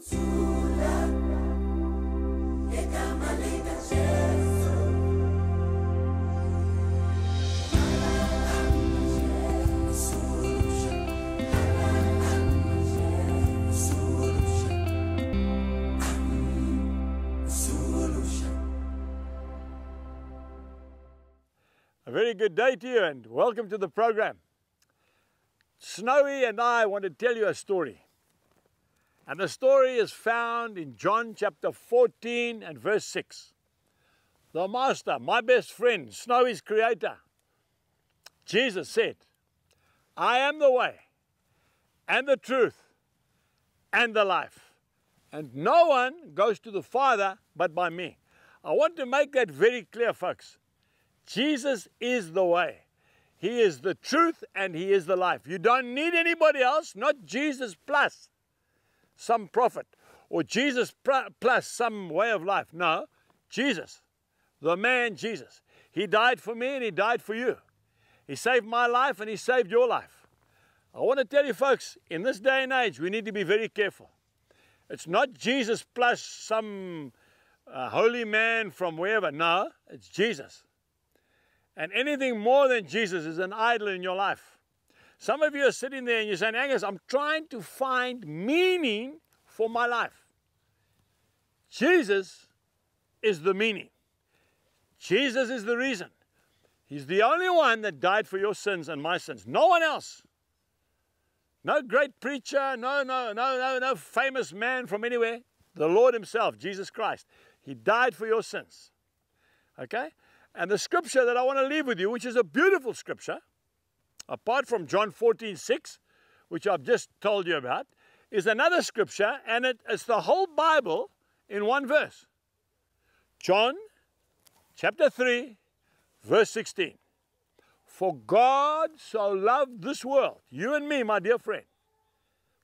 A very good day to you and welcome to the program. Snowy and I want to tell you a story. And the story is found in John chapter 14 and verse 6. The Master, my best friend, Snowy's creator, Jesus said, I am the way and the truth and the life. And no one goes to the Father but by me. I want to make that very clear, folks. Jesus is the way. He is the truth and He is the life. You don't need anybody else, not Jesus plus some prophet or Jesus plus some way of life. No, Jesus, the man Jesus. He died for me and He died for you. He saved my life and He saved your life. I want to tell you, folks, in this day and age, we need to be very careful. It's not Jesus plus some uh, holy man from wherever. No, it's Jesus. And anything more than Jesus is an idol in your life. Some of you are sitting there and you're saying, Angus, I'm trying to find meaning for my life. Jesus is the meaning. Jesus is the reason. He's the only one that died for your sins and my sins. No one else. No great preacher, no, no, no, no, no famous man from anywhere. The Lord Himself, Jesus Christ. He died for your sins. Okay? And the scripture that I want to leave with you, which is a beautiful scripture, apart from John 14, 6, which I've just told you about, is another scripture, and it, it's the whole Bible in one verse. John chapter 3, verse 16. For God so loved this world, you and me, my dear friend,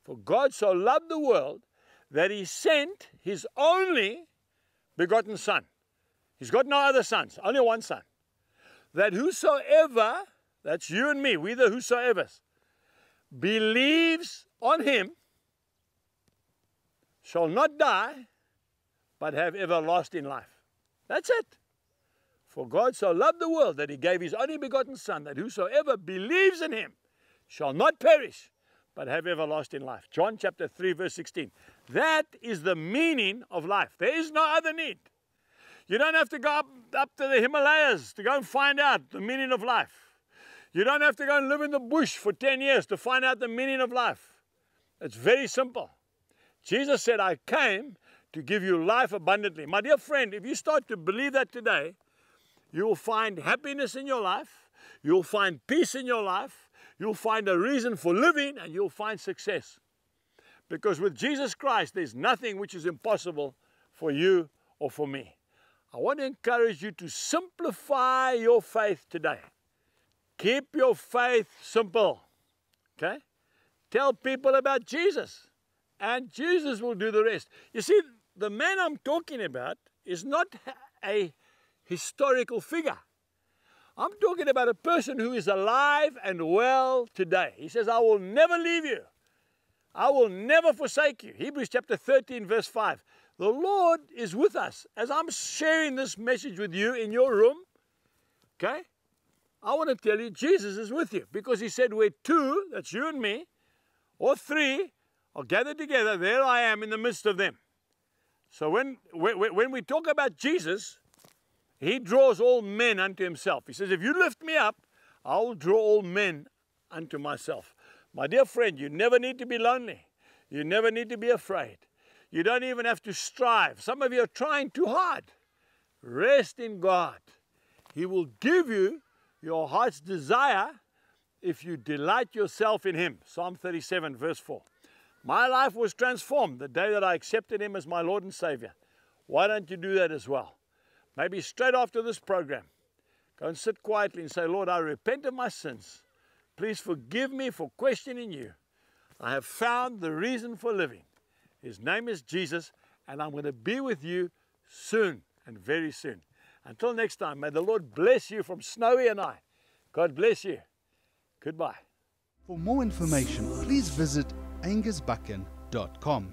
for God so loved the world that he sent his only begotten Son. He's got no other sons, only one son. That whosoever, that's you and me, we the whosoever's, believes on him shall not die, but have everlasting life. That's it. For God so loved the world that he gave his only begotten Son, that whosoever believes in him shall not perish, but have everlasting life. John chapter 3, verse 16. That is the meaning of life. There is no other need. You don't have to go up, up to the Himalayas to go and find out the meaning of life. You don't have to go and live in the bush for 10 years to find out the meaning of life. It's very simple. Jesus said, I came to give you life abundantly. My dear friend, if you start to believe that today, you will find happiness in your life, you'll find peace in your life, you'll find a reason for living, and you'll find success. Because with Jesus Christ, there's nothing which is impossible for you or for me. I want to encourage you to simplify your faith today. Keep your faith simple. Okay? Tell people about Jesus, and Jesus will do the rest. You see, the man I'm talking about is not a historical figure. I'm talking about a person who is alive and well today. He says, I will never leave you. I will never forsake you. Hebrews chapter 13, verse 5. The Lord is with us. As I'm sharing this message with you in your room, okay, I want to tell you Jesus is with you because He said, Where two, that's you and me, or three, are gathered together, there I am in the midst of them. So when, when, we talk about Jesus, He draws all men unto Himself. He says, If you lift me up, I will draw all men unto myself. My dear friend, you never need to be lonely. You never need to be afraid. You don't even have to strive. Some of you are trying too hard. Rest in God. He will give you your heart's desire if you delight yourself in Him. Psalm 37, verse 4. My life was transformed the day that I accepted Him as my Lord and Savior. Why don't you do that as well? Maybe straight after this program, go and sit quietly and say, Lord, I repent of my sins. Please forgive me for questioning you. I have found the reason for living. His name is Jesus, and I'm going to be with you soon and very soon. Until next time, may the Lord bless you from Snowy and I. God bless you. Goodbye. For more information, please visit angusbuchan.com.